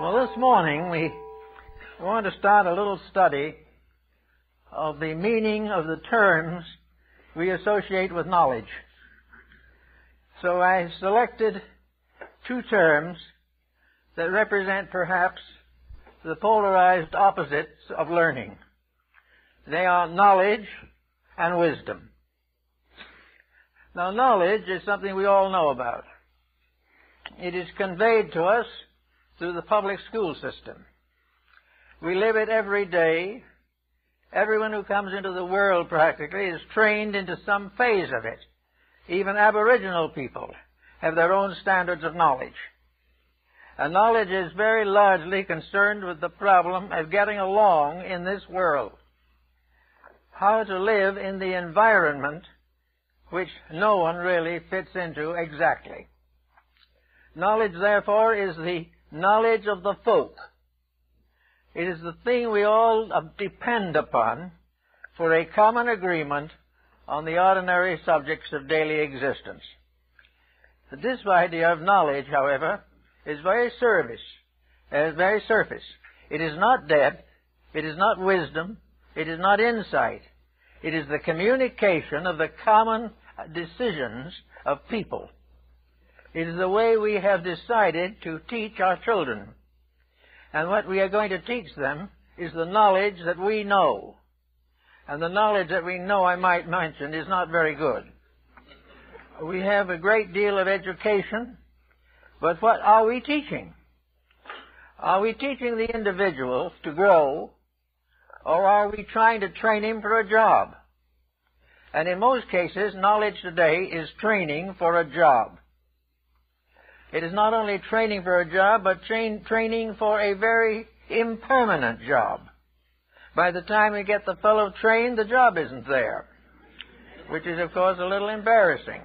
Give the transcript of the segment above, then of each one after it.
Well, this morning we want to start a little study of the meaning of the terms we associate with knowledge. So I selected two terms that represent perhaps the polarized opposites of learning. They are knowledge and wisdom. Now, knowledge is something we all know about. It is conveyed to us through the public school system. We live it every day. Everyone who comes into the world practically is trained into some phase of it. Even Aboriginal people have their own standards of knowledge. And knowledge is very largely concerned with the problem of getting along in this world. How to live in the environment which no one really fits into exactly. Knowledge, therefore, is the knowledge of the folk. It is the thing we all uh, depend upon for a common agreement on the ordinary subjects of daily existence. This idea of knowledge, however, is very surface. Is uh, very surface. It is not depth. It is not wisdom. It is not insight. It is the communication of the common uh, decisions of people. It is the way we have decided to teach our children. And what we are going to teach them is the knowledge that we know. And the knowledge that we know, I might mention, is not very good. We have a great deal of education, but what are we teaching? Are we teaching the individual to grow, or are we trying to train him for a job? And in most cases, knowledge today is training for a job. It is not only training for a job, but train, training for a very impermanent job. By the time we get the fellow trained, the job isn't there, which is, of course, a little embarrassing.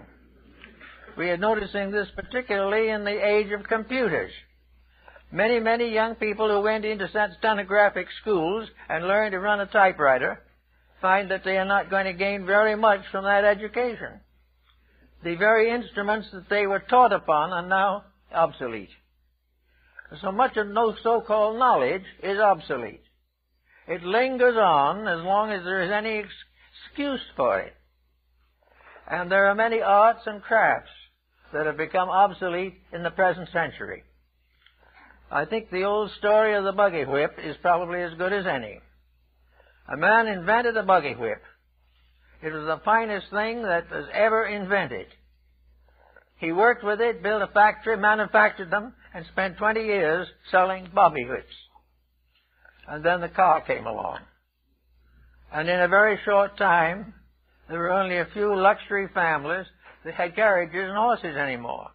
We are noticing this particularly in the age of computers. Many, many young people who went into stenographic schools and learned to run a typewriter find that they are not going to gain very much from that education the very instruments that they were taught upon are now obsolete. So much of no so-called knowledge is obsolete. It lingers on as long as there is any excuse for it. And there are many arts and crafts that have become obsolete in the present century. I think the old story of the buggy whip is probably as good as any. A man invented a buggy whip. It was the finest thing that was ever invented. He worked with it, built a factory, manufactured them, and spent 20 years selling bobby whips. And then the car came along. And in a very short time, there were only a few luxury families that had carriages and horses anymore.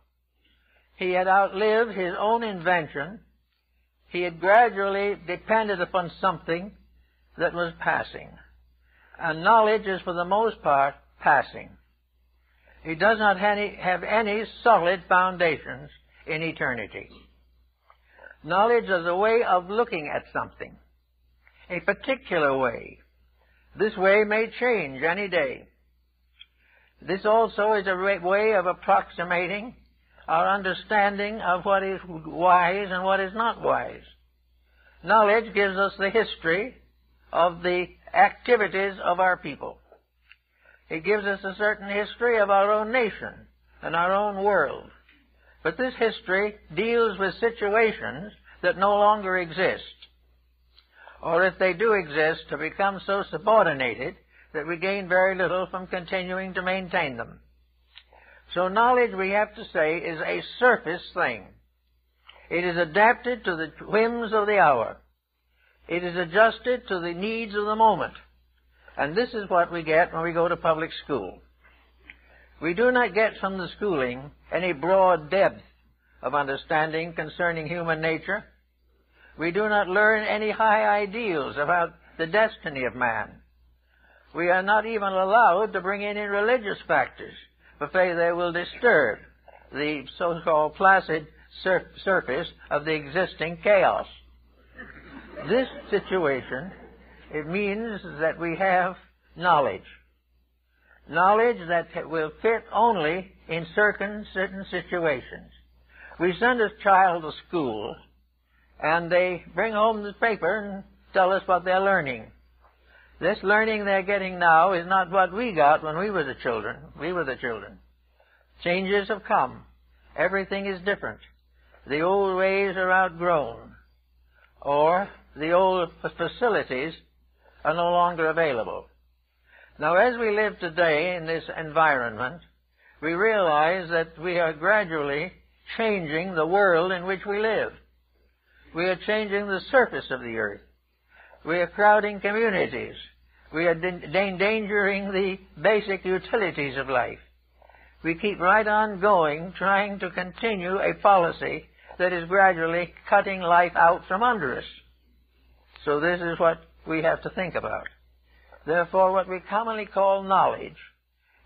He had outlived his own invention. He had gradually depended upon something that was passing and knowledge is for the most part passing. It does not have any solid foundations in eternity. Knowledge is a way of looking at something, a particular way. This way may change any day. This also is a way of approximating our understanding of what is wise and what is not wise. Knowledge gives us the history of the activities of our people. It gives us a certain history of our own nation and our own world. But this history deals with situations that no longer exist. Or if they do exist, to become so subordinated that we gain very little from continuing to maintain them. So knowledge, we have to say, is a surface thing. It is adapted to the whims of the hour. It is adjusted to the needs of the moment. And this is what we get when we go to public school. We do not get from the schooling any broad depth of understanding concerning human nature. We do not learn any high ideals about the destiny of man. We are not even allowed to bring in any religious factors, for fear they will disturb the so-called placid sur- surface of the existing chaos this situation, it means that we have knowledge. Knowledge that will fit only in certain, certain situations. We send a child to school and they bring home the paper and tell us what they're learning. This learning they're getting now is not what we got when we were the children. We were the children. Changes have come. Everything is different. The old ways are outgrown. Or the old facilities are no longer available. Now, as we live today in this environment, we realize that we are gradually changing the world in which we live. We are changing the surface of the earth. We are crowding communities. We are endangering the basic utilities of life. We keep right on going, trying to continue a policy that is gradually cutting life out from under us. So this is what we have to think about. Therefore, what we commonly call knowledge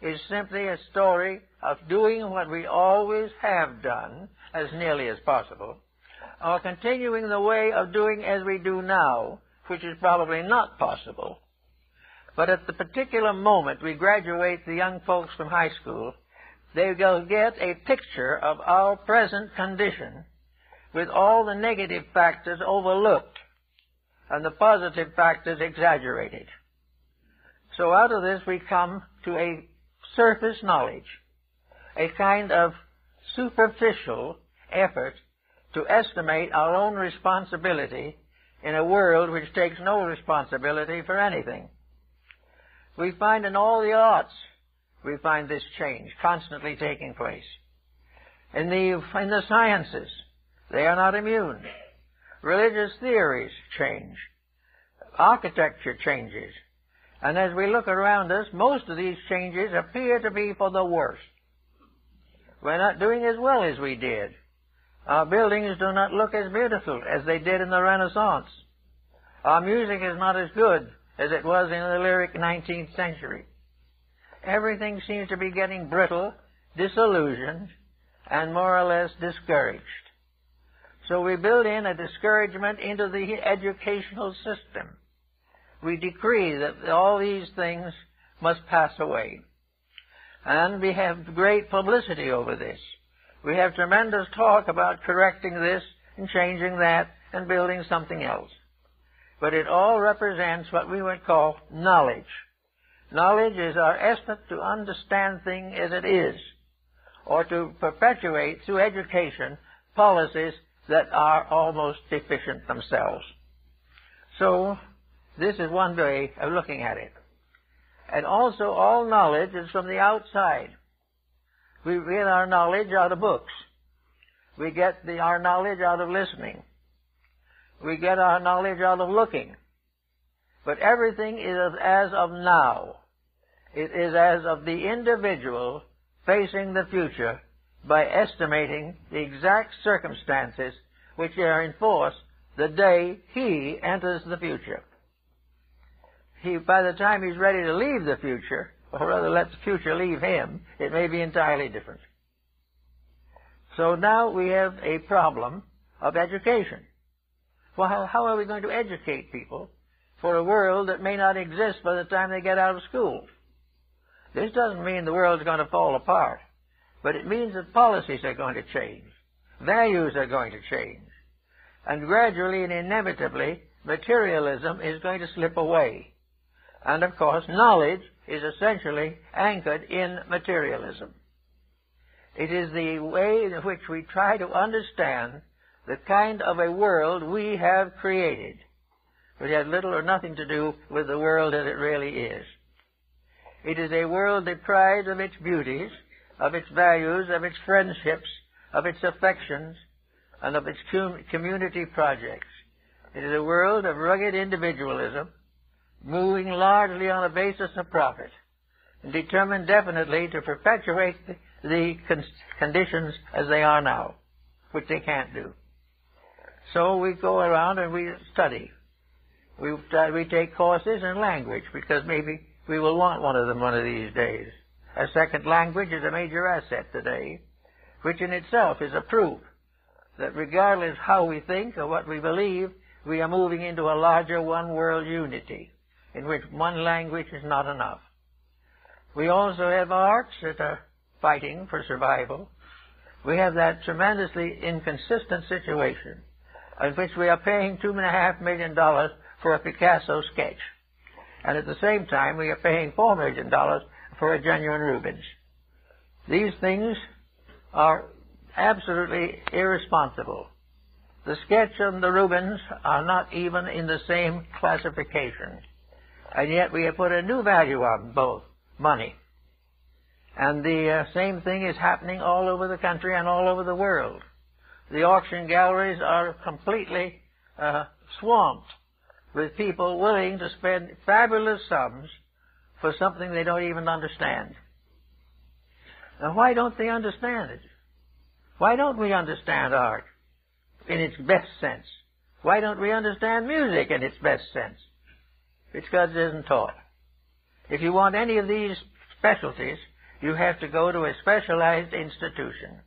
is simply a story of doing what we always have done, as nearly as possible, or continuing the way of doing as we do now, which is probably not possible. But at the particular moment we graduate the young folks from high school, they will get a picture of our present condition with all the negative factors overlooked and the positive factors exaggerated. So out of this we come to a surface knowledge, a kind of superficial effort to estimate our own responsibility in a world which takes no responsibility for anything. We find in all the arts, we find this change constantly taking place. In the, in the sciences, they are not immune. Religious theories change. Architecture changes. And as we look around us, most of these changes appear to be for the worse. We're not doing as well as we did. Our buildings do not look as beautiful as they did in the Renaissance. Our music is not as good as it was in the lyric 19th century. Everything seems to be getting brittle, disillusioned, and more or less discouraged. So we build in a discouragement into the educational system we decree that all these things must pass away. And we have great publicity over this. We have tremendous talk about correcting this and changing that and building something else. But it all represents what we would call knowledge. Knowledge is our effort to understand things as it is, or to perpetuate through education policies that are almost deficient themselves. So, this is one way of looking at it. And also, all knowledge is from the outside. We get our knowledge out of books. We get the, our knowledge out of listening. We get our knowledge out of looking. But everything is as of now. It is as of the individual facing the future by estimating the exact circumstances which are in force the day he enters the future he, by the time he's ready to leave the future, or rather let the future leave him, it may be entirely different. So now we have a problem of education. Well, how, how are we going to educate people for a world that may not exist by the time they get out of school? This doesn't mean the world's going to fall apart, but it means that policies are going to change. Values are going to change. And gradually and inevitably, materialism is going to slip away. And of course, knowledge is essentially anchored in materialism. It is the way in which we try to understand the kind of a world we have created, which has little or nothing to do with the world as it really is. It is a world deprived of its beauties, of its values, of its friendships, of its affections, and of its community projects. It is a world of rugged individualism, moving largely on a basis of profit, and determined definitely to perpetuate the, the con- conditions as they are now, which they can't do. So we go around and we study. We, uh, we take courses in language because maybe we will want one of them one of these days. A second language is a major asset today, which in itself is a proof that regardless how we think or what we believe, we are moving into a larger one world unity in which one language is not enough. We also have arts that are fighting for survival. We have that tremendously inconsistent situation in which we are paying two and a half million dollars for a Picasso sketch. And at the same time, we are paying four million dollars for a genuine Rubens. These things are absolutely irresponsible. The sketch and the Rubens are not even in the same classification. And yet we have put a new value on both, money. And the uh, same thing is happening all over the country and all over the world. The auction galleries are completely uh, swamped with people willing to spend fabulous sums for something they don't even understand. Now, why don't they understand it? Why don't we understand art in its best sense? Why don't we understand music in its best sense? It's Because it isn't taught. If you want any of these specialties, you have to go to a specialized institution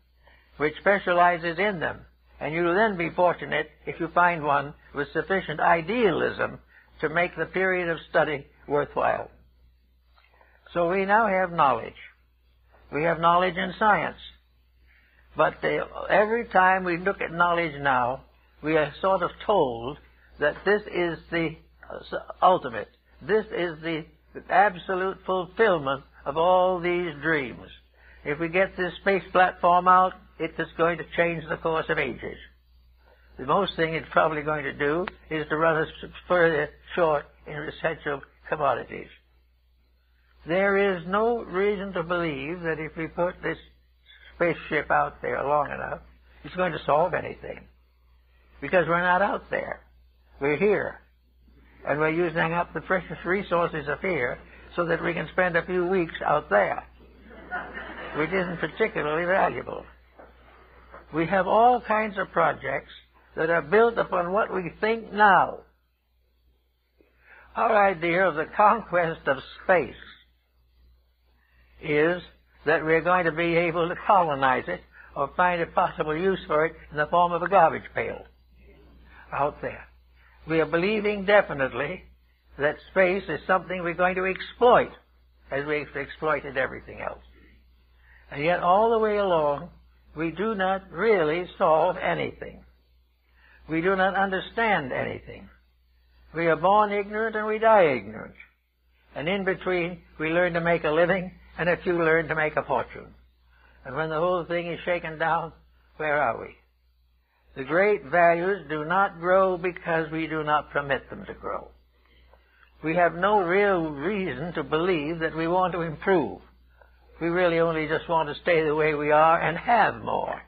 which specializes in them. And you'll then be fortunate if you find one with sufficient idealism to make the period of study worthwhile. So we now have knowledge. We have knowledge in science. But every time we look at knowledge now, we are sort of told that this is the uh, ultimate. This is the absolute fulfillment of all these dreams. If we get this space platform out, it is going to change the course of ages. The most thing it's probably going to do is to run us further short in essential commodities. There is no reason to believe that if we put this spaceship out there long enough, it's going to solve anything. Because we're not out there. We're here. And we're using up the precious resources of here so that we can spend a few weeks out there, which isn't particularly valuable. We have all kinds of projects that are built upon what we think now. Our idea of the conquest of space is that we're going to be able to colonize it or find a possible use for it in the form of a garbage pail out there. We are believing definitely that space is something we're going to exploit as we've exploited everything else. And yet all the way along, we do not really solve anything. We do not understand anything. We are born ignorant and we die ignorant. And in between, we learn to make a living and a you learn to make a fortune. And when the whole thing is shaken down, where are we? The great values do not grow because we do not permit them to grow. We have no real reason to believe that we want to improve. We really only just want to stay the way we are and have more.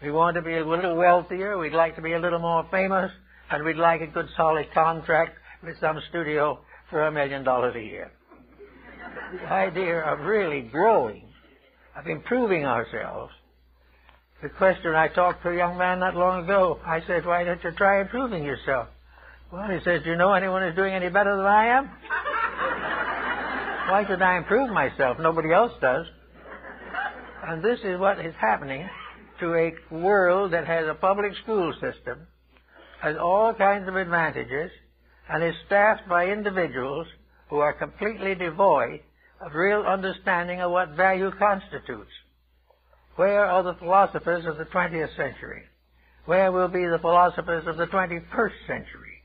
We want to be a little wealthier, we'd like to be a little more famous, and we'd like a good solid contract with some studio for a million dollars a year. The idea of really growing, of improving ourselves. The question I talked to a young man not long ago, I said, why don't you try improving yourself? Well, he says, do you know anyone who's doing any better than I am? Why should I improve myself? Nobody else does. And this is what is happening to a world that has a public school system, has all kinds of advantages, and is staffed by individuals who are completely devoid of real understanding of what value constitutes. Where are the philosophers of the 20th century? Where will be the philosophers of the 21st century?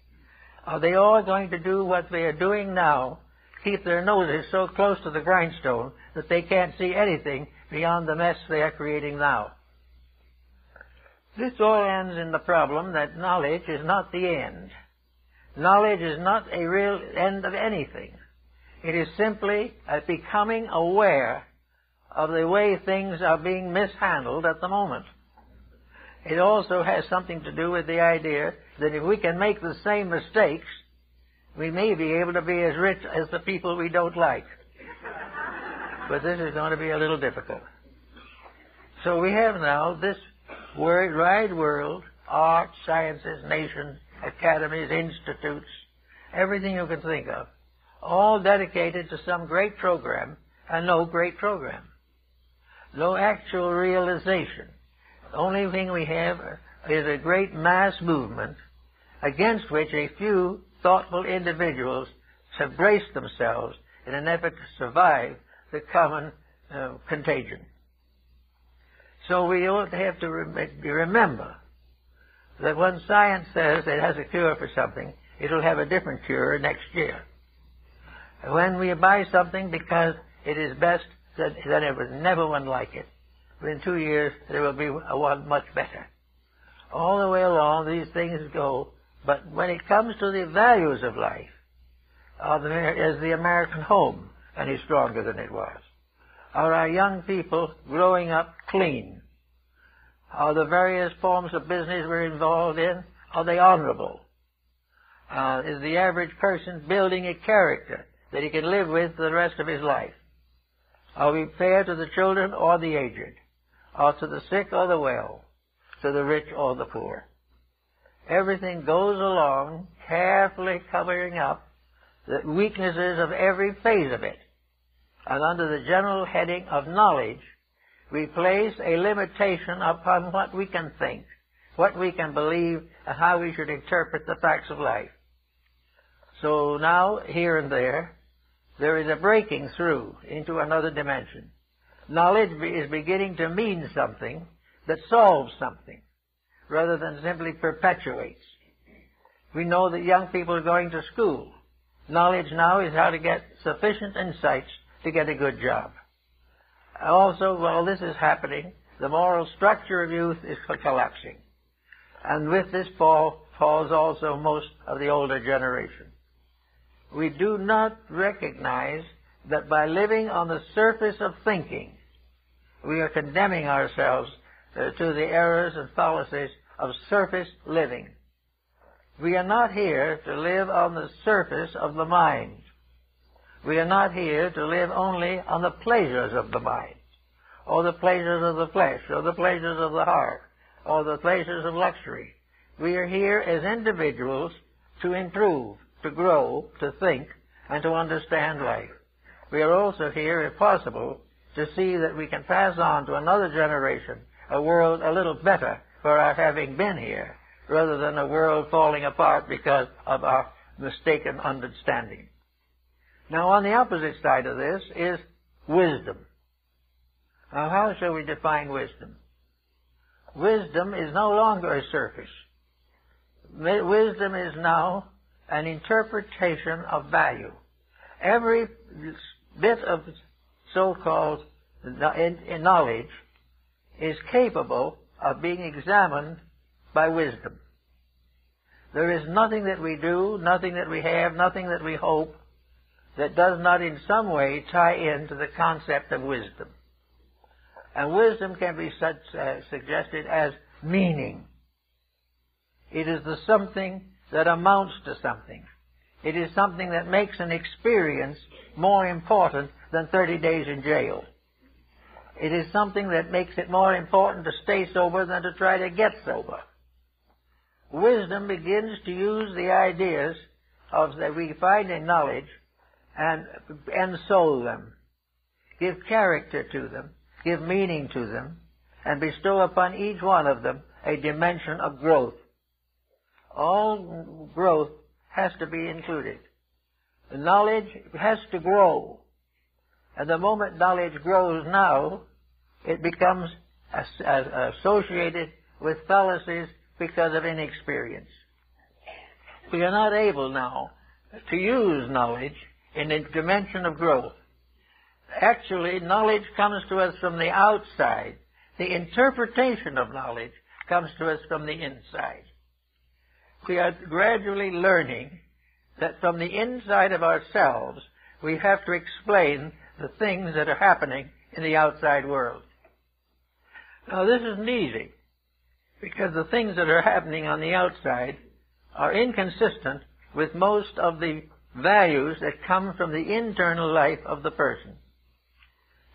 Are they all going to do what they are doing now keep their noses so close to the grindstone that they can't see anything beyond the mess they are creating now. This all ends in the problem that knowledge is not the end. Knowledge is not a real end of anything. It is simply a becoming aware of the way things are being mishandled at the moment. It also has something to do with the idea that if we can make the same mistakes we may be able to be as rich as the people we don't like. But this is going to be a little difficult. So we have now this word, wide world, art, sciences, nations, academies, institutes, everything you can think of, all dedicated to some great program and no great program. No actual realization. The only thing we have is a great mass movement against which a few thoughtful individuals have braced themselves in an effort to survive the common uh, contagion. So we ought to have to remember that when science says it has a cure for something, it'll have a different cure next year. When we buy something because it is best, then, then it was never one like it. Within two years, there will be a one much better. All the way along, these things go. But when it comes to the values of life, uh, is the American home any stronger than it was? Are our young people growing up clean? Are the various forms of business we're involved in, are they honorable? Uh, is the average person building a character that he can live with the rest of his life? Are we fair to the children or the aged? Or to the sick or the well? To the rich or the poor? Everything goes along carefully covering up the weaknesses of every phase of it. And under the general heading of knowledge, we place a limitation upon what we can think, what we can believe, and how we should interpret the facts of life. So now, here and there, there is a breaking through into another dimension. Knowledge is beginning to mean something that solves something rather than simply perpetuates. We know that young people are going to school. Knowledge now is how to get sufficient insights to get a good job. Also, while this is happening, the moral structure of youth is collapsing. And with this fall falls also most of the older generation we do not recognize that by living on the surface of thinking, we are condemning ourselves uh, to the errors and fallacies of surface living. We are not here to live on the surface of the mind. We are not here to live only on the pleasures of the mind, or the pleasures of the flesh, or the pleasures of the heart, or the pleasures of luxury. We are here as individuals to improve, to grow, to think, and to understand life. We are also here, if possible, to see that we can pass on to another generation a world a little better for our having been here, rather than a world falling apart because of our mistaken understanding. Now, on the opposite side of this is wisdom. Now, how shall we define wisdom? Wisdom is no longer a surface. Wisdom is now an interpretation of value. Every bit of so-called knowledge is capable of being examined by wisdom. There is nothing that we do, nothing that we have, nothing that we hope that does not in some way tie into the concept of wisdom. And wisdom can be such, uh, suggested as meaning. It is the something that amounts to something. It is something that makes an experience more important than 30 days in jail. It is something that makes it more important to stay sober than to try to get sober. Wisdom begins to use the ideas of that we find in knowledge and ensoul them, give character to them, give meaning to them, and bestow upon each one of them a dimension of growth all growth has to be included. Knowledge has to grow. And the moment knowledge grows now, it becomes associated with fallacies because of inexperience. We are not able now to use knowledge in the dimension of growth. Actually, knowledge comes to us from the outside. The interpretation of knowledge comes to us from the inside we are gradually learning that from the inside of ourselves, we have to explain the things that are happening in the outside world. Now, this isn't easy, because the things that are happening on the outside are inconsistent with most of the values that come from the internal life of the person.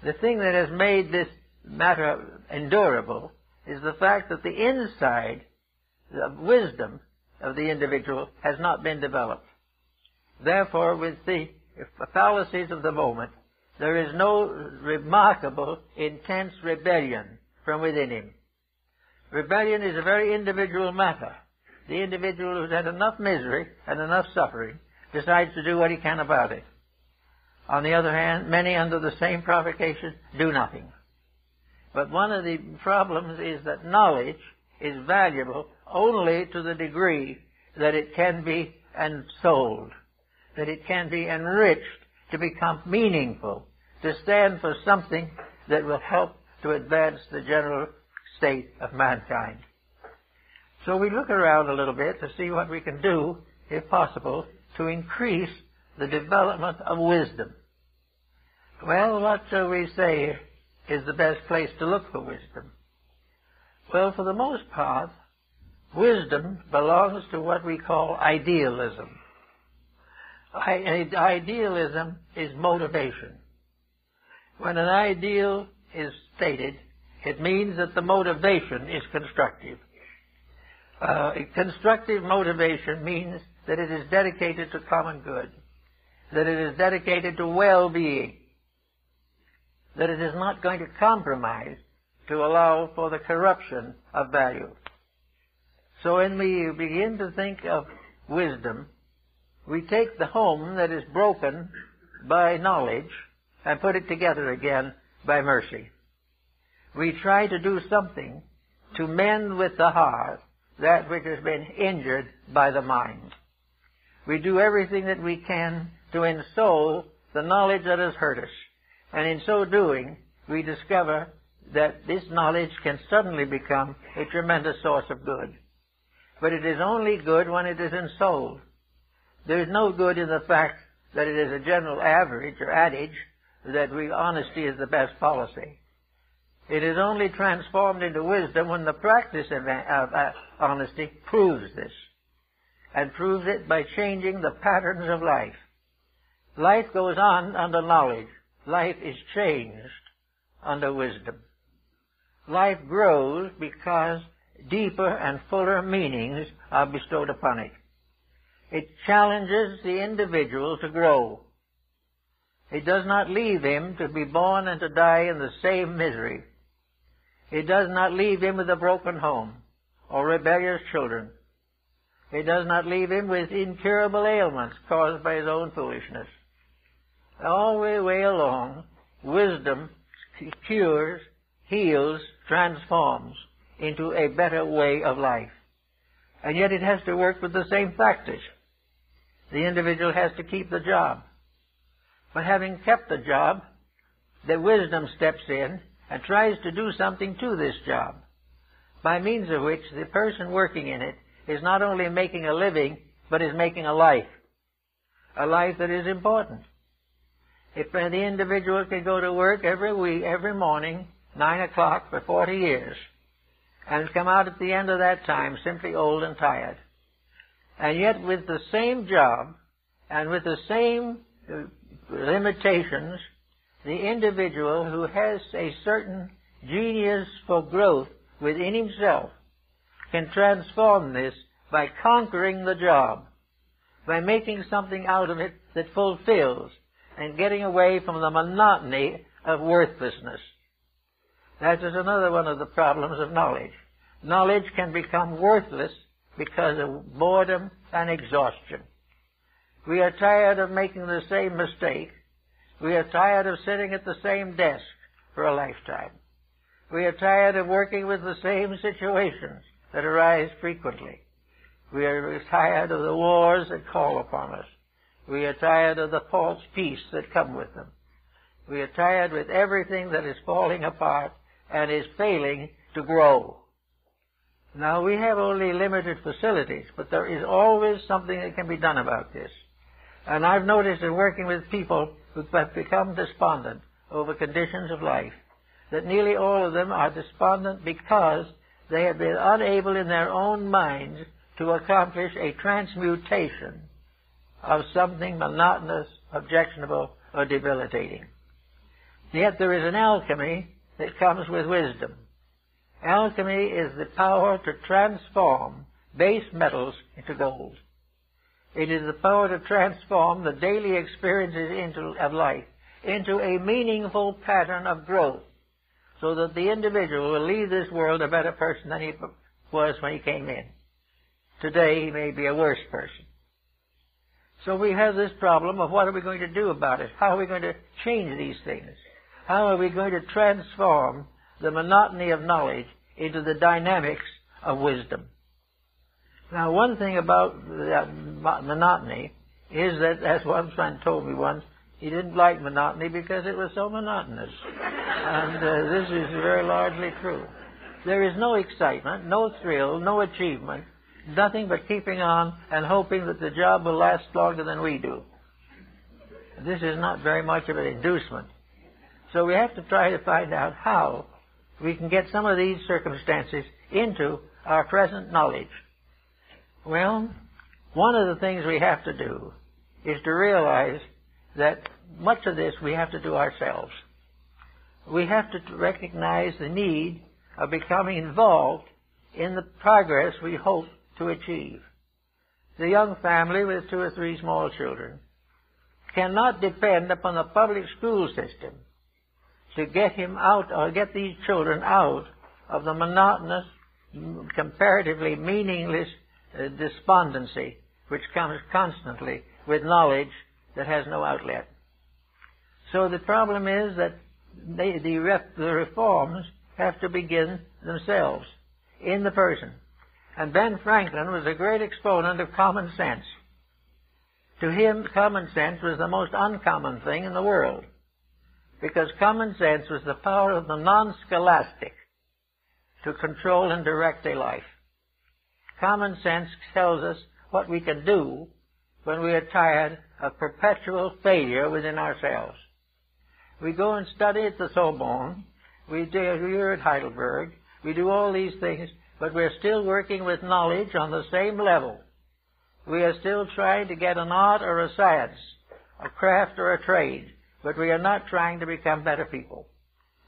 The thing that has made this matter endurable is the fact that the inside of wisdom of the individual has not been developed. Therefore, with the fallacies of the moment, there is no remarkable, intense rebellion from within him. Rebellion is a very individual matter. The individual who's had enough misery and enough suffering decides to do what he can about it. On the other hand, many under the same provocation do nothing. But one of the problems is that knowledge is valuable only to the degree that it can be and sold, that it can be enriched to become meaningful, to stand for something that will help to advance the general state of mankind. So we look around a little bit to see what we can do, if possible, to increase the development of wisdom. Well, what shall we say is the best place to look for wisdom? Well, for the most part, wisdom belongs to what we call idealism. I, idealism is motivation. When an ideal is stated, it means that the motivation is constructive. Uh, constructive motivation means that it is dedicated to common good, that it is dedicated to well-being, that it is not going to compromise to allow for the corruption of value. So when we begin to think of wisdom, we take the home that is broken by knowledge and put it together again by mercy. We try to do something to mend with the heart that which has been injured by the mind. We do everything that we can to ensoul the knowledge that has hurt us. And in so doing, we discover that this knowledge can suddenly become a tremendous source of good. But it is only good when it is ensouled. There is no good in the fact that it is a general average or adage that we, honesty is the best policy. It is only transformed into wisdom when the practice of, honesty proves this, and proves it by changing the patterns of life. Life goes on under knowledge. Life is changed under wisdom. Life grows because deeper and fuller meanings are bestowed upon it. It challenges the individual to grow. It does not leave him to be born and to die in the same misery. It does not leave him with a broken home or rebellious children. It does not leave him with incurable ailments caused by his own foolishness. All the way along, wisdom cures, heals, transforms into a better way of life. And yet it has to work with the same factors. The individual has to keep the job. But having kept the job, the wisdom steps in and tries to do something to this job, by means of which the person working in it is not only making a living, but is making a life. A life that is important. If the individual can go to work every week, every morning, nine o'clock for 40 years, and come out at the end of that time simply old and tired, and yet with the same job, and with the same uh, limitations, the individual who has a certain genius for growth within himself can transform this by conquering the job, by making something out of it that fulfills, and getting away from the monotony of worthlessness. That is another one of the problems of knowledge. Knowledge can become worthless because of boredom and exhaustion. We are tired of making the same mistake. We are tired of sitting at the same desk for a lifetime. We are tired of working with the same situations that arise frequently. We are tired of the wars that call upon us. We are tired of the false peace that come with them. We are tired with everything that is falling apart and is failing to grow. Now we have only limited facilities, but there is always something that can be done about this. And I've noticed in working with people who have become despondent over conditions of life, that nearly all of them are despondent because they have been unable in their own minds to accomplish a transmutation of something monotonous, objectionable, or debilitating. Yet there is an alchemy that comes with wisdom. Alchemy is the power to transform base metals into gold. It is the power to transform the daily experiences into, of life into a meaningful pattern of growth so that the individual will leave this world a better person than he was when he came in. Today he may be a worse person. So we have this problem of what are we going to do about it? How are we going to change these things? How are we going to transform the monotony of knowledge into the dynamics of wisdom? Now, one thing about the uh, monotony is that, as one friend told me once, he didn't like monotony because it was so monotonous. and uh, this is very largely true. There is no excitement, no thrill, no achievement, nothing but keeping on and hoping that the job will last longer than we do. This is not very much of an inducement. So we have to try to find out how we can get some of these circumstances into our present knowledge. Well, one of the things we have to do is to realize that much of this we have to do ourselves. We have to recognize the need of becoming involved in the progress we hope to achieve. The young family with two or three small children cannot depend upon the public school system to get him out or get these children out of the monotonous, comparatively meaningless uh, despondency which comes constantly with knowledge that has no outlet. So the problem is that they, the, ref, the reforms have to begin themselves in the person. And Ben Franklin was a great exponent of common sense. To him, common sense was the most uncommon thing in the world. Because common sense was the power of the non-scholastic to control and direct a life. Common sense tells us what we can do when we are tired of perpetual failure within ourselves. We go and study at the Sorbonne. We do here at Heidelberg. We do all these things, but we're still working with knowledge on the same level. We are still trying to get an art or a science, a craft or a trade, but we are not trying to become better people.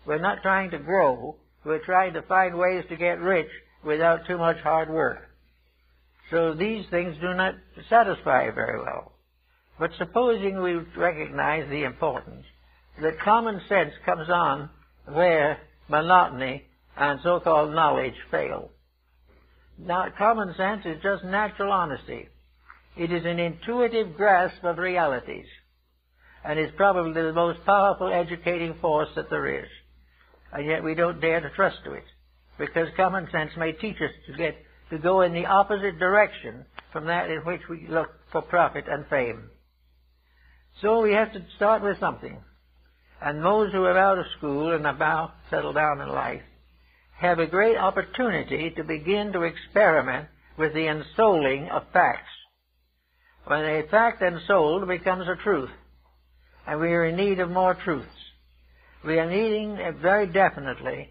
We're not trying to grow. We're trying to find ways to get rich without too much hard work. So these things do not satisfy very well. But supposing we recognize the importance that common sense comes on where monotony and so-called knowledge fail. Now, common sense is just natural honesty. It is an intuitive grasp of realities and is probably the most powerful educating force that there is. And yet we don't dare to trust to it because common sense may teach us to get to go in the opposite direction from that in which we look for profit and fame. So we have to start with something. And those who are out of school and about settled down in life have a great opportunity to begin to experiment with the ensouling of facts. When a fact ensouled becomes a truth, and we are in need of more truths. We are needing uh, very definitely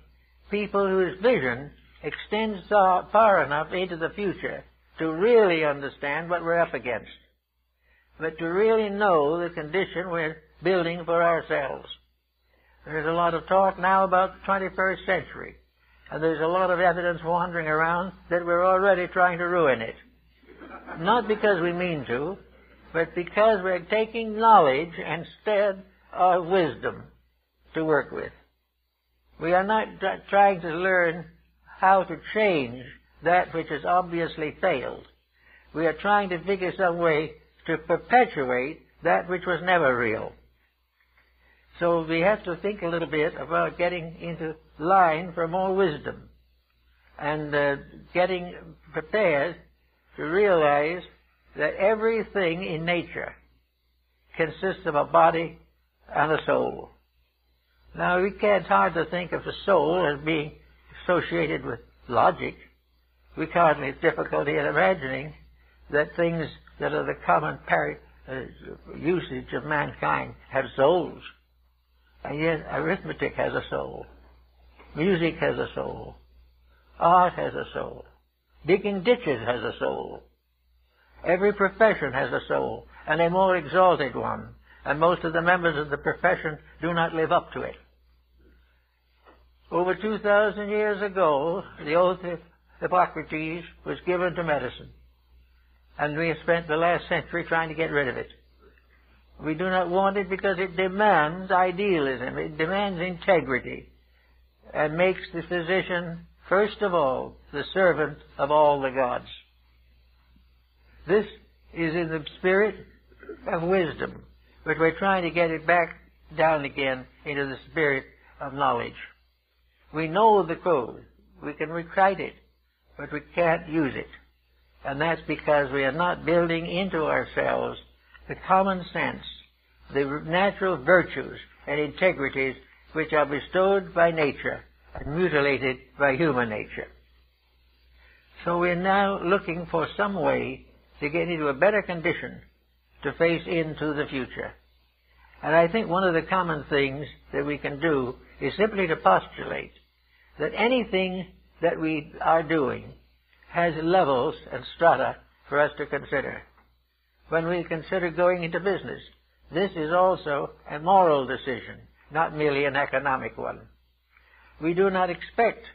people whose vision extends far enough into the future to really understand what we're up against, but to really know the condition we're building for ourselves. There's a lot of talk now about the 21st century, and there's a lot of evidence wandering around that we're already trying to ruin it. Not because we mean to, but because we're taking knowledge instead of wisdom to work with. We are not trying to learn how to change that which has obviously failed. We are trying to figure some way to perpetuate that which was never real. So we have to think a little bit about getting into line for more wisdom and uh, getting prepared to realize that everything in nature consists of a body and a soul. Now, we can't hardly think of the soul as being associated with logic. We hardly have difficulty in imagining that things that are the common peri- uh, usage of mankind have souls. And yet, arithmetic has a soul. Music has a soul. Art has a soul. Digging ditches has a soul. Every profession has a soul, and a more exalted one, and most of the members of the profession do not live up to it. Over 2,000 years ago, the oath of Hippocrates was given to medicine, and we have spent the last century trying to get rid of it. We do not want it because it demands idealism, it demands integrity, and makes the physician, first of all, the servant of all the gods. This is in the spirit of wisdom, but we're trying to get it back down again into the spirit of knowledge. We know the code. We can recite it, but we can't use it. And that's because we are not building into ourselves the common sense, the natural virtues and integrities which are bestowed by nature and mutilated by human nature. So we're now looking for some way to get into a better condition to face into the future. And I think one of the common things that we can do is simply to postulate that anything that we are doing has levels and strata for us to consider. When we consider going into business, this is also a moral decision, not merely an economic one. We do not expect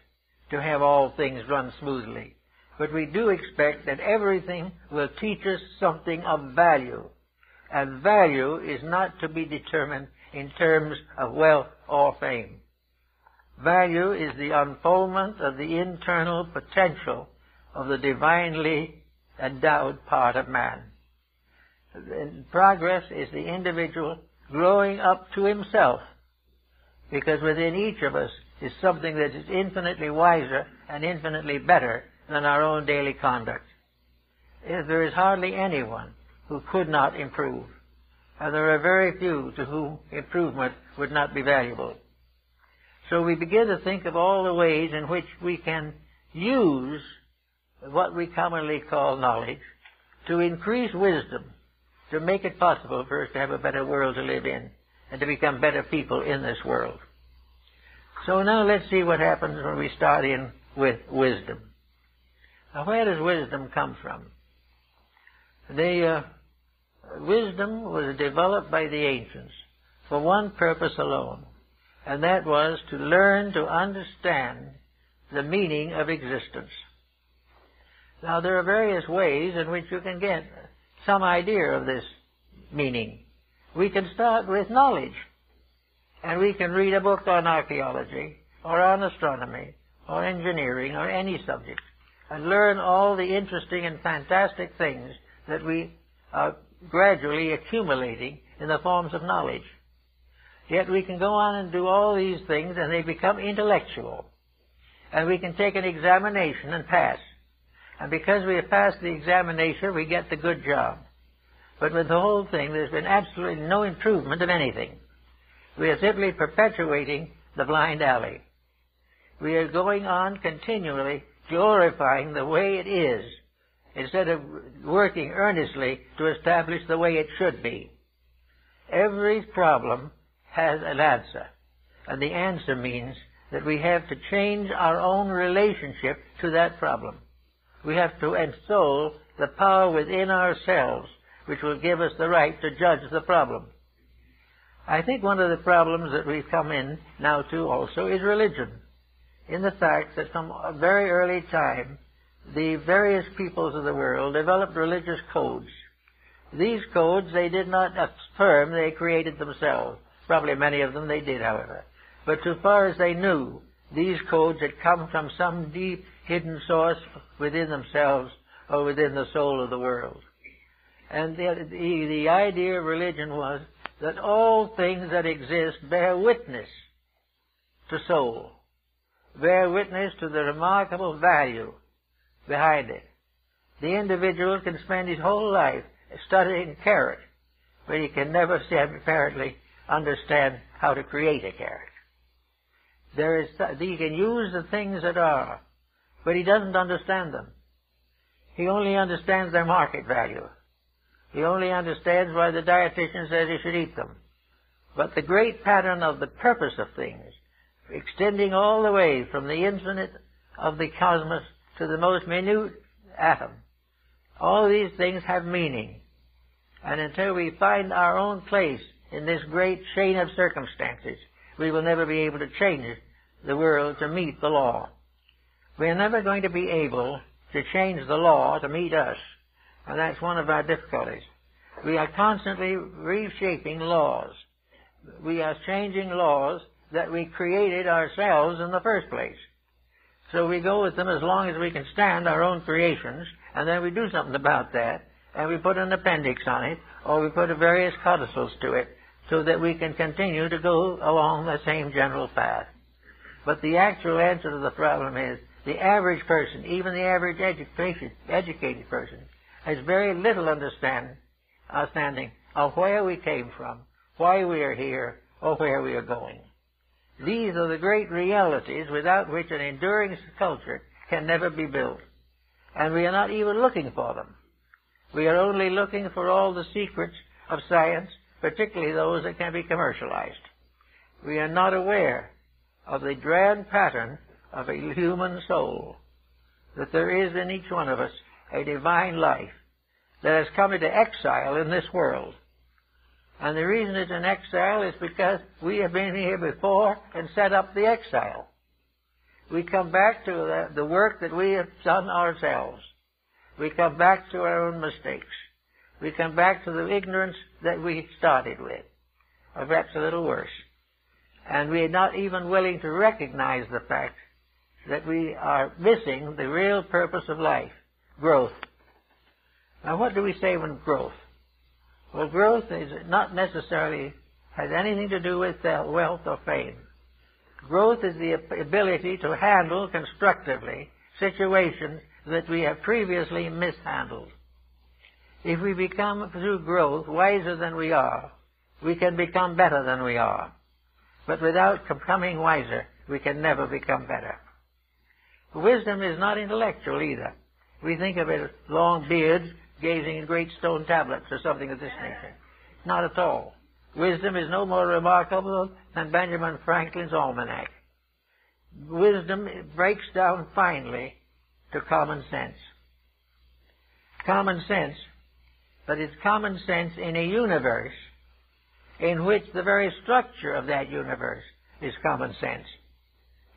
to have all things run smoothly, but we do expect that everything will teach us something of value. And value is not to be determined in terms of wealth or fame. Value is the unfoldment of the internal potential of the divinely endowed part of man. Progress is the individual growing up to himself, because within each of us is something that is infinitely wiser and infinitely better than our own daily conduct. Eh, there is hardly anyone who could not improve, and there are very few to whom improvement would not be valuable. So we begin to think of all the ways in which we can use what we commonly call knowledge to increase wisdom, to make it possible for us to have a better world to live in and to become better people in this world. So now let's see what happens when we start in with wisdom. Now where does wisdom come from? The uh, wisdom was developed by the ancients for one purpose alone, and that was to learn to understand the meaning of existence. Now there are various ways in which you can get some idea of this meaning. We can start with knowledge. And we can read a book on archaeology, or on astronomy, or engineering, or any subject, and learn all the interesting and fantastic things that we are gradually accumulating in the forms of knowledge. Yet we can go on and do all these things and they become intellectual. And we can take an examination and pass. And because we have passed the examination, we get the good job. But with the whole thing, there's been absolutely no improvement of anything. We are simply perpetuating the blind alley. We are going on continually glorifying the way it is instead of working earnestly to establish the way it should be. Every problem has an answer. And the answer means that we have to change our own relationship to that problem. We have to ensoul the power within ourselves which will give us the right to judge the problem. I think one of the problems that we've come in now to also is religion. In the fact that from a very early time, the various peoples of the world developed religious codes. These codes they did not affirm, they created themselves. Probably many of them they did, however. But so far as they knew, these codes had come from some deep hidden source within themselves or within the soul of the world. And the, the, the idea of religion was that all things that exist bear witness to soul, bear witness to the remarkable value behind it. The individual can spend his whole life studying carrot, but he can never apparently understand how to create a carrot. There is, he can use the things that are, but he doesn't understand them. He only understands their market value. He only understands why the dietitian says he should eat them. But the great pattern of the purpose of things, extending all the way from the infinite of the cosmos to the most minute atom, all these things have meaning. And until we find our own place in this great chain of circumstances, we will never be able to change the world to meet the law. We are never going to be able to change the law to meet us. And that's one of our difficulties. We are constantly reshaping laws. We are changing laws that we created ourselves in the first place. So we go with them as long as we can stand our own creations, and then we do something about that, and we put an appendix on it, or we put various codicils to it, so that we can continue to go along the same general path. But the actual answer to the problem is the average person, even the average education, educated person, has very little understand, understanding of where we came from, why we are here, or where we are going. These are the great realities without which an enduring culture can never be built. And we are not even looking for them. We are only looking for all the secrets of science, particularly those that can be commercialized. We are not aware of the grand pattern of a human soul, that there is in each one of us a divine life that has come into exile in this world. And the reason it's in exile is because we have been here before and set up the exile. We come back to the, the work that we have done ourselves. We come back to our own mistakes. We come back to the ignorance that we started with, or perhaps a little worse. And we are not even willing to recognize the fact that we are missing the real purpose of life, growth. Now what do we say when growth? Well, growth is not necessarily has anything to do with uh, wealth or fame. Growth is the ability to handle constructively situations that we have previously mishandled. If we become, through growth, wiser than we are, we can become better than we are. But without becoming wiser, we can never become better. Wisdom is not intellectual either. We think of it as long beards gazing at great stone tablets or something of this nature. Not at all. Wisdom is no more remarkable than Benjamin Franklin's almanac. Wisdom breaks down finally to common sense. Common sense, but it's common sense in a universe in which the very structure of that universe is common sense.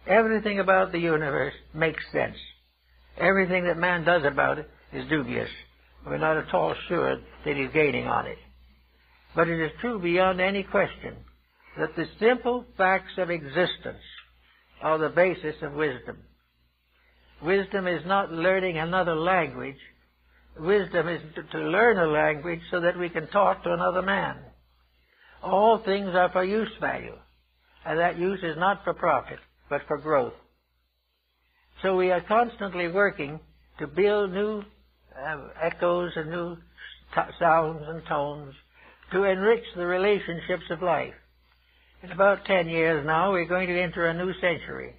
Everything about the universe makes sense. Everything that man does about it is dubious. We're not at all sure that he's gaining on it. But it is true beyond any question that the simple facts of existence are the basis of wisdom. Wisdom is not learning another language. Wisdom is to, learn a language so that we can talk to another man. All things are for use value, and that use is not for profit, but for growth. So we are constantly working to build new uh, echoes and new t- sounds and tones to enrich the relationships of life. In about 10 years now, we're going to enter a new century.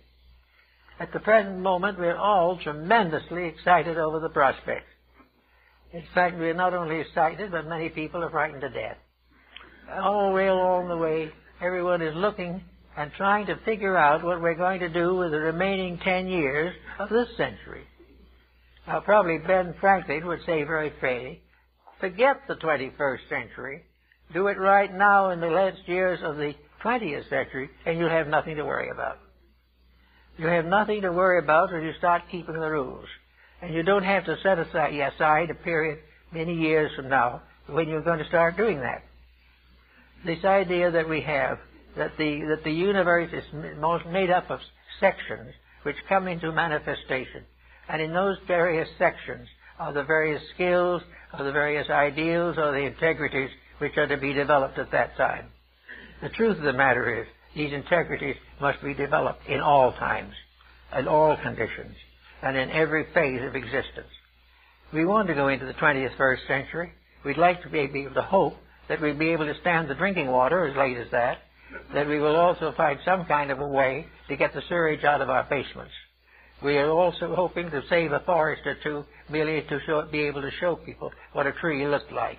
At the present moment, we're all tremendously excited over the prospect. In fact, we're not only excited, but many people are frightened to death. All the way along the way, everyone is looking and trying to figure out what we're going to do with the remaining 10 years of this century. Now, probably Ben Franklin would say very fairly, forget the 21st century do it right now in the last years of the 20th century, and you'll have nothing to worry about. You have nothing to worry about when you start keeping the rules. And you don't have to set aside a period many years from now when you're going to start doing that. This idea that we have that the, that the universe is most made up of sections which come into manifestation. And in those various sections are the various skills, are the various ideals, or the integrities which are to be developed at that time. The truth of the matter is, these integrities must be developed in all times, in all conditions, and in every phase of existence. We want to go into the 21st century. We'd like to be able to hope that we'd be able to stand the drinking water as late as that, that we will also find some kind of a way to get the sewage out of our basements. We are also hoping to save a forest or two merely to show, be able to show people what a tree looked like.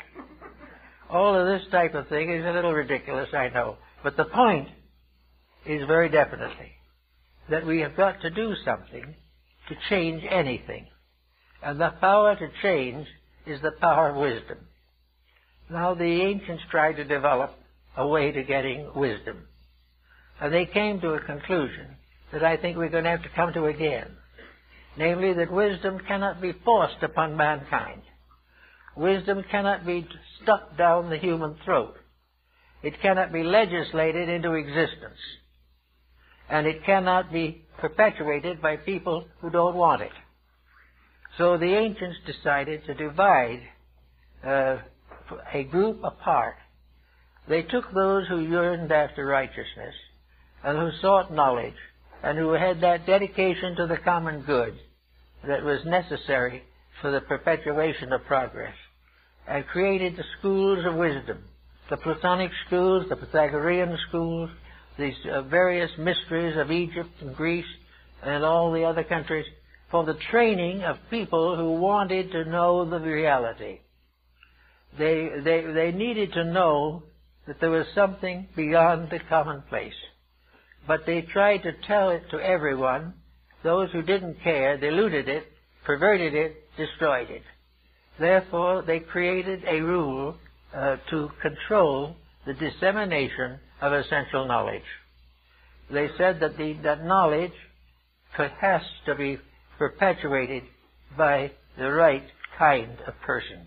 All of this type of thing is a little ridiculous, I know. But the point is very definitely that we have got to do something to change anything. And the power to change is the power of wisdom. Now the ancients tried to develop a way to getting wisdom. And they came to a conclusion that I think we're going to have to come to again. Namely, that wisdom cannot be forced upon mankind. Wisdom cannot be stuck down the human throat. It cannot be legislated into existence. And it cannot be perpetuated by people who don't want it. So the ancients decided to divide uh, a group apart. They took those who yearned after righteousness and who sought knowledge and who had that dedication to the common good that was necessary for the perpetuation of progress, and created the schools of wisdom, the Platonic schools, the Pythagorean schools, these uh, various mysteries of Egypt and Greece and all the other countries for the training of people who wanted to know the reality. They, they, they needed to know that there was something beyond the commonplace. But they tried to tell it to everyone. Those who didn't care diluted it, perverted it, destroyed it. Therefore, they created a rule uh, to control the dissemination of essential knowledge. They said that the, that knowledge has to be perpetuated by the right kind of person.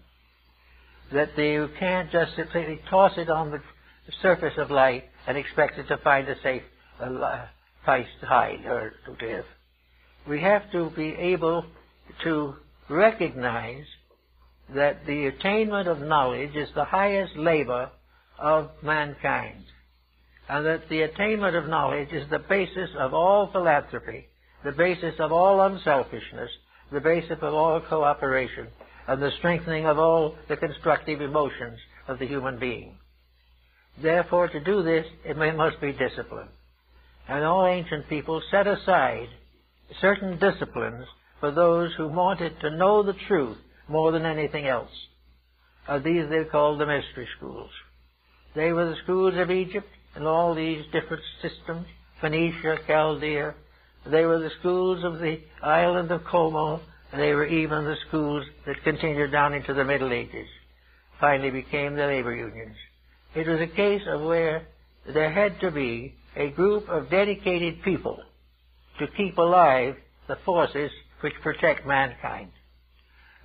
That you can't just simply toss it on the surface of light and expect it to find a safe uh, place to hide or to live. We have to be able to recognize that the attainment of knowledge is the highest labor of mankind, and that the attainment of knowledge is the basis of all philanthropy, the basis of all unselfishness, the basis of all cooperation, and the strengthening of all the constructive emotions of the human being. Therefore, to do this, it must be discipline. And all ancient people set aside certain disciplines for those who wanted to know the truth more than anything else. Uh, these they called the mystery schools. They were the schools of Egypt and all these different systems, Phoenicia, Chaldea, they were the schools of the island of Como. They were even the schools that continued down into the Middle Ages. Finally became the labor unions. It was a case of where there had to be a group of dedicated people to keep alive the forces which protect mankind.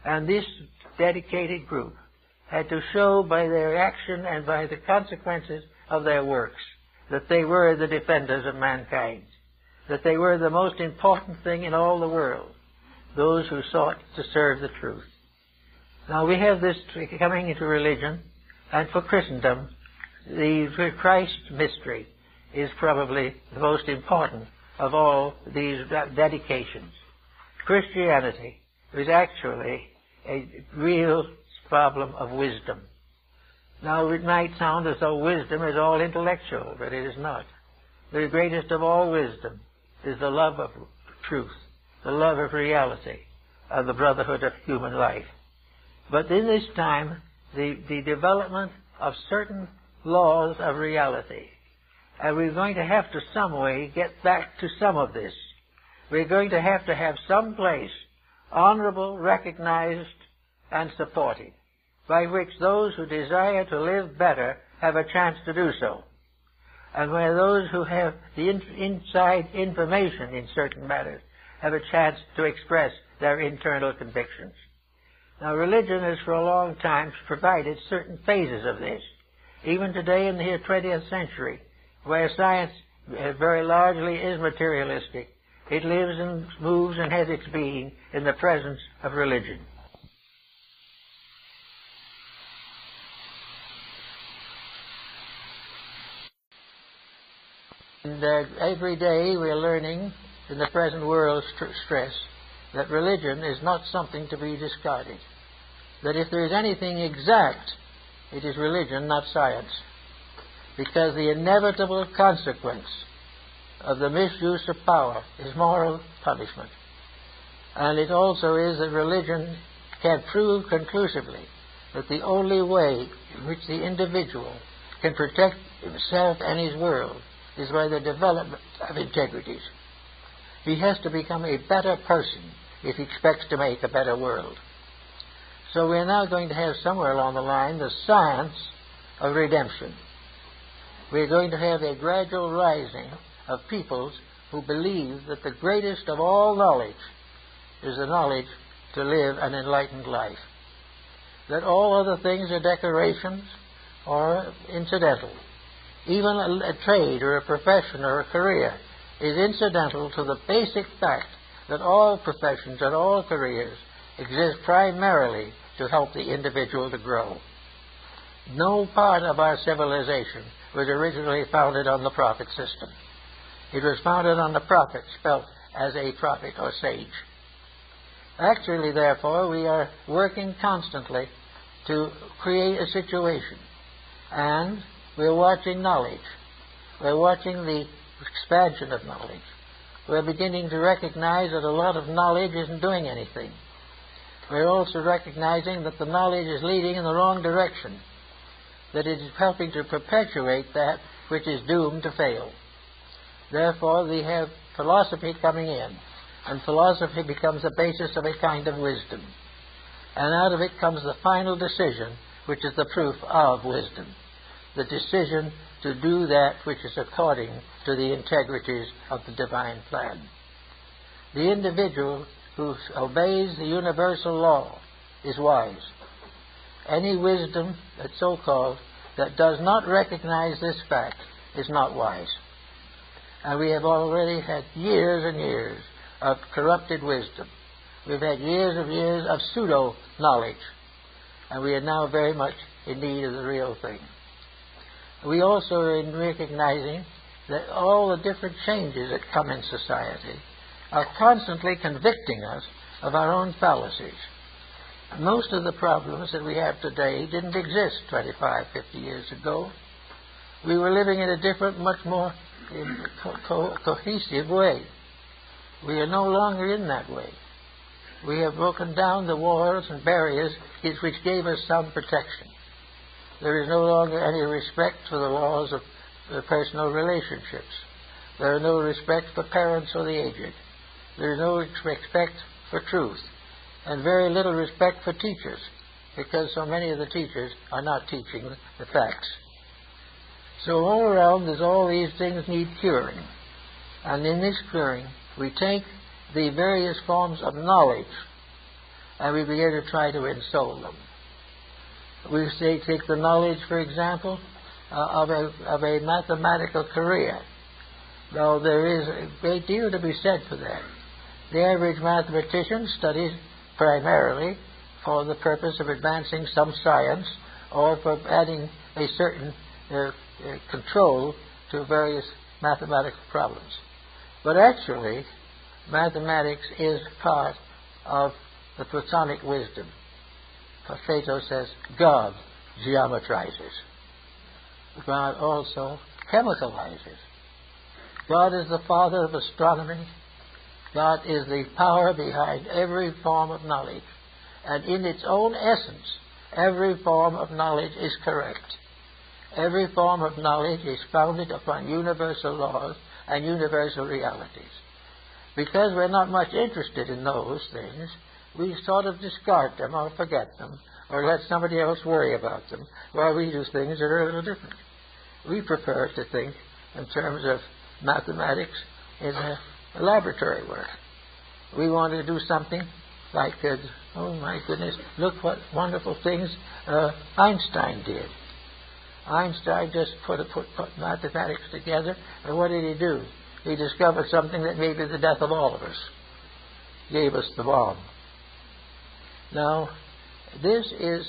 And this dedicated group had to show by their action and by the consequences of their works that they were the defenders of mankind that they were the most important thing in all the world, those who sought to serve the truth. Now we have this coming into religion, and for Christendom, the Christ mystery is probably the most important of all these dedications. Christianity is actually a real problem of wisdom. Now it might sound as though wisdom is all intellectual, but it is not. The greatest of all wisdom is the love of truth, the love of reality, and the brotherhood of human life. But in this time, the, the development of certain laws of reality. And we're going to have to some way get back to some of this. We're going to have to have some place honorable, recognized, and supported, by which those who desire to live better have a chance to do so and where those who have the in- inside information in certain matters have a chance to express their internal convictions. Now, religion has for a long time provided certain phases of this. Even today in the 20th century, where science uh, very largely is materialistic, it lives and moves and has its being in the presence of religion. And uh, every day we're learning in the present world st- stress that religion is not something to be discarded. That if there is anything exact, it is religion, not science. Because the inevitable consequence of the misuse of power is moral punishment. And it also is that religion can prove conclusively that the only way in which the individual can protect himself and his world is by the development of integrities. He has to become a better person if he expects to make a better world. So we're now going to have somewhere along the line the science of redemption. We're going to have a gradual rising of peoples who believe that the greatest of all knowledge is the knowledge to live an enlightened life. That all other things are decorations or incidental even a, a trade or a profession or a career, is incidental to the basic fact that all professions and all careers exist primarily to help the individual to grow. No part of our civilization was originally founded on the profit system. It was founded on the prophet, spelt as a prophet or sage. Actually, therefore, we are working constantly to create a situation. And we're watching knowledge. We're watching the expansion of knowledge. We're beginning to recognize that a lot of knowledge isn't doing anything. We're also recognizing that the knowledge is leading in the wrong direction, that it is helping to perpetuate that which is doomed to fail. Therefore, we have philosophy coming in, and philosophy becomes the basis of a kind of wisdom. And out of it comes the final decision, which is the proof of wisdom the decision to do that which is according to the integrities of the divine plan. The individual who obeys the universal law is wise. Any wisdom that's so called that does not recognize this fact is not wise. And we have already had years and years of corrupted wisdom. We've had years and years of pseudo knowledge. And we are now very much in need of the real thing. We also are in recognizing that all the different changes that come in society are constantly convicting us of our own fallacies. Most of the problems that we have today didn't exist 25, 50 years ago. We were living in a different, much more eh, co- co- cohesive way. We are no longer in that way. We have broken down the walls and barriers which gave us some protection. There is no longer any respect for the laws of the personal relationships. There is no respect for parents or the aged. There is no respect for truth. And very little respect for teachers, because so many of the teachers are not teaching the facts. So all around, there's all these things need curing. And in this curing, we take the various forms of knowledge and we begin to try to ensoul them. We say, take the knowledge, for example, uh, of, a, of a mathematical career. Though there is a great deal to be said for that. The average mathematician studies primarily for the purpose of advancing some science or for adding a certain uh, uh, control to various mathematical problems. But actually, mathematics is part of the Platonic wisdom. Plato says God geometrizes. God also chemicalizes. God is the father of astronomy. God is the power behind every form of knowledge. And in its own essence, every form of knowledge is correct. Every form of knowledge is founded upon universal laws and universal realities. Because we're not much interested in those things, we sort of discard them or forget them or let somebody else worry about them while we do things that are a little different. We prefer to think in terms of mathematics in a, laboratory work. We want to do something like, uh, oh my goodness, look what wonderful things uh, Einstein did. Einstein just put, put, put mathematics together, and what did he do? He discovered something that may be the death of all of us. Gave us the bomb. Now, this is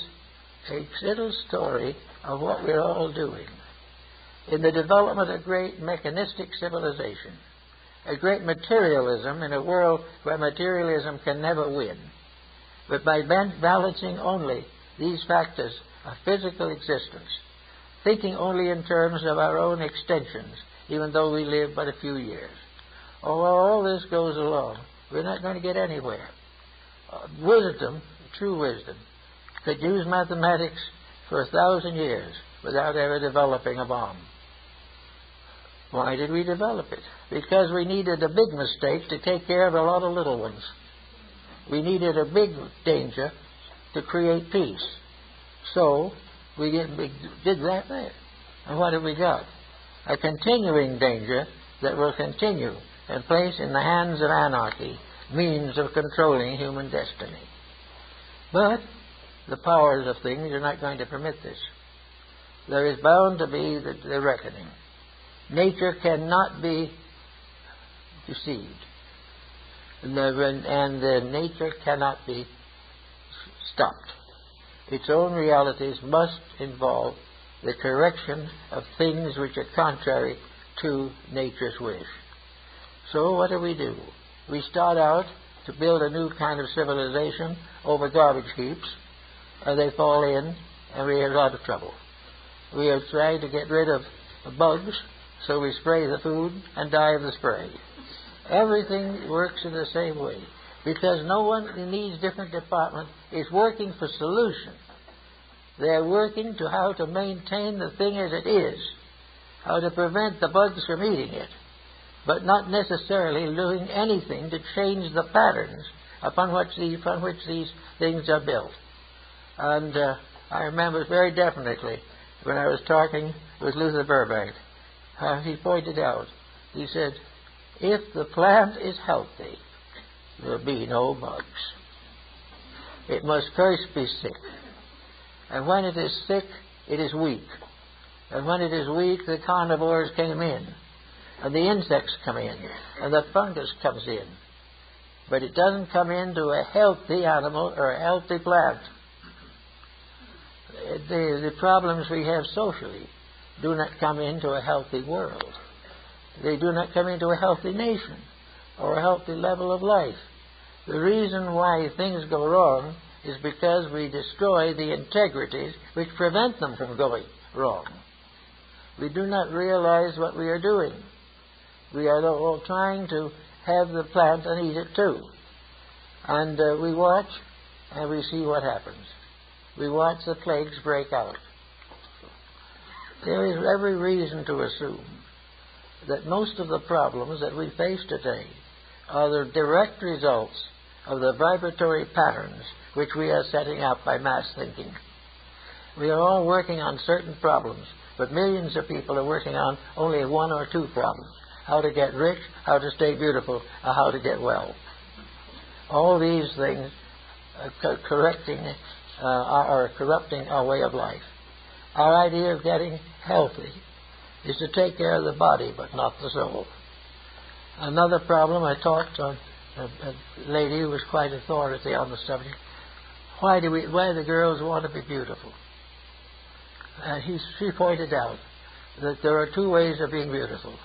a little story of what we're all doing in the development of a great mechanistic civilization, a great materialism in a world where materialism can never win. But by balancing only these factors of physical existence, thinking only in terms of our own extensions, even though we live but a few years. Although all this goes along, we're not going to get anywhere. Uh, wisdom, true wisdom, could use mathematics for a thousand years without ever developing a bomb. Why did we develop it? Because we needed a big mistake to take care of a lot of little ones. We needed a big danger to create peace. So we did, we did that there. And what have we got? A continuing danger that will continue and place in the hands of anarchy means of controlling human destiny. But the powers of things are not going to permit this. There is bound to be the, the reckoning. Nature cannot be deceived. And, the, and the nature cannot be stopped. Its own realities must involve the correction of things which are contrary to nature's wish. So what do we do? We start out to build a new kind of civilization over garbage heaps, and they fall in, and we have a lot of trouble. We are trying to get rid of bugs, so we spray the food and die of the spray. Everything works in the same way because no one in these different departments is working for solution. They're working to how to maintain the thing as it is, how to prevent the bugs from eating it, but not necessarily doing anything to change the patterns upon which these, upon which these things are built. And uh, I remember very definitely when I was talking with Luther Burbank, uh, he pointed out, he said, if the plant is healthy, there'll be no bugs. It must first be sick. And when it is sick, it is weak. And when it is weak, the carnivores came in. And the insects come in. And the fungus comes in. But it doesn't come into a healthy animal or a healthy plant. The, the problems we have socially do not come into a healthy world. They do not come into a healthy nation or a healthy level of life. The reason why things go wrong is because we destroy the integrities which prevent them from going wrong. We do not realize what we are doing. We are all trying to have the plant and eat it too. And uh, we watch and we see what happens. We watch the plagues break out. There is every reason to assume that most of the problems that we face today are the direct results of the vibratory patterns which we are setting up by mass thinking. We are all working on certain problems, but millions of people are working on only one or two problems how to get rich, how to stay beautiful, or how to get well. All these things are correcting, uh, are corrupting our way of life. Our idea of getting healthy is to take care of the body, but not the soul. Another problem, I talked to a, a lady who was quite authority on the subject. Why do we? Why the girls want to be beautiful? And he, she pointed out that there are two ways of being beautiful.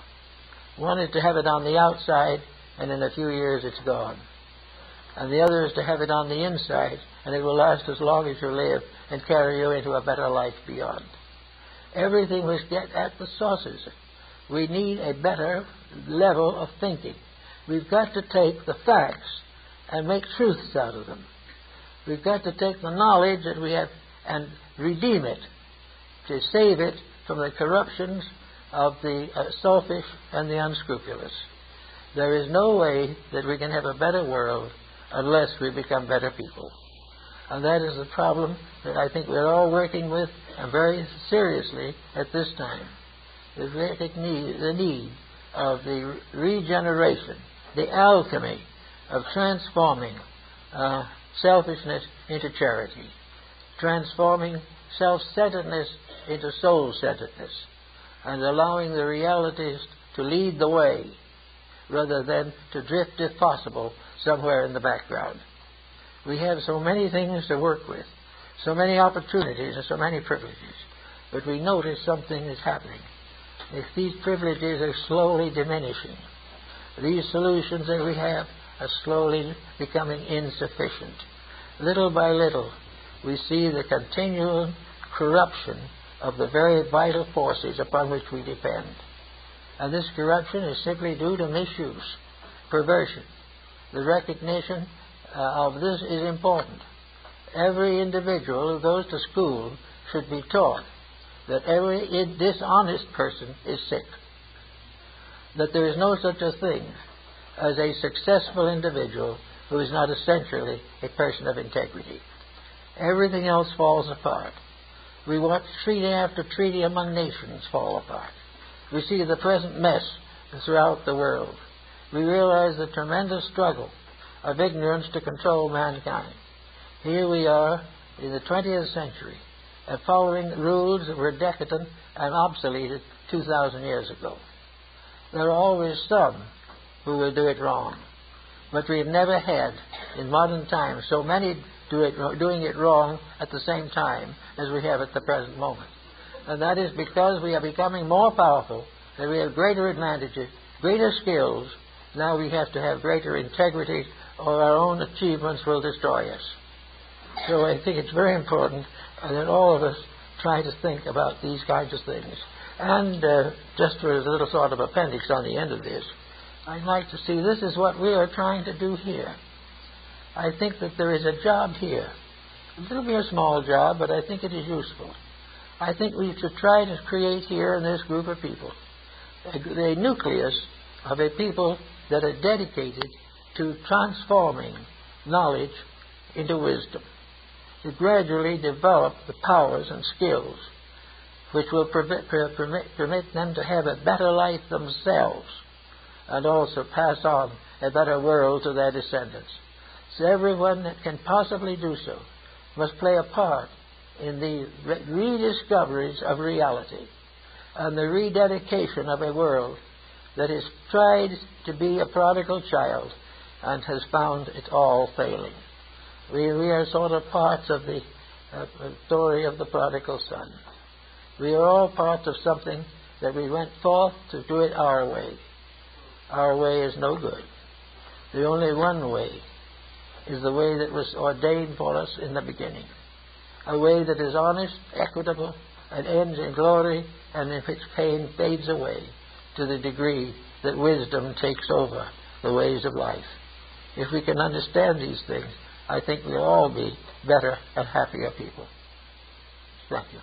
One is to have it on the outside, and in a few years it's gone. And the other is to have it on the inside, and it will last as long as you live and carry you into a better life beyond. Everything must get at the sources. We need a better level of thinking. We've got to take the facts and make truths out of them. We've got to take the knowledge that we have and redeem it, to save it from the corruptions of the uh, selfish and the unscrupulous. There is no way that we can have a better world unless we become better people. And that is the problem that I think we're all working with and very seriously at this time. The need, the need of the regeneration, the alchemy of transforming uh, selfishness into charity, transforming self centeredness into soul centeredness, and allowing the realities to lead the way rather than to drift, if possible, somewhere in the background. We have so many things to work with, so many opportunities and so many privileges, but we notice something is happening. If these privileges are slowly diminishing, these solutions that we have are slowly becoming insufficient. Little by little, we see the continual corruption of the very vital forces upon which we depend. And this corruption is simply due to misuse, perversion. The recognition uh, of this is important. Every individual who goes to school should be taught that every dishonest person is sick. That there is no such a thing as a successful individual who is not essentially a person of integrity. Everything else falls apart. We watch treaty after treaty among nations fall apart. We see the present mess throughout the world. We realize the tremendous struggle of ignorance to control mankind. Here we are in the 20th century following rules that were decadent and obsoleted 2,000 years ago. There are always some who will do it wrong. But we've never had, in modern times, so many do it, doing it wrong at the same time as we have at the present moment. And that is because we are becoming more powerful, that we have greater advantages, greater skills, Now we have to have greater integrity, or our own achievements will destroy us. So I think it's very important that all of us try to think about these kinds of things. And uh, just for a little sort of appendix on the end of this, I'd like to see this is what we are trying to do here. I think that there is a job here. It'll be a small job, but I think it is useful. I think we should try to create here in this group of people a, a nucleus of a people that are dedicated to transforming knowledge into wisdom, to gradually develop the powers and skills which will permit, permit, permit them to have a better life themselves and also pass on a better world to their descendants. So everyone that can possibly do so must play a part in the rediscoveries of reality and the rededication of a world that has tried to be a prodigal child and has found it all failing. We, we are sort of parts of the uh, story of the prodigal son. We are all parts of something that we went forth to do it our way. Our way is no good. The only one way is the way that was ordained for us in the beginning. A way that is honest, equitable, and ends in glory, and in which pain fades away to the degree that wisdom takes over the ways of life. If we can understand these things, I think we'll all be better and happier people. Thank you.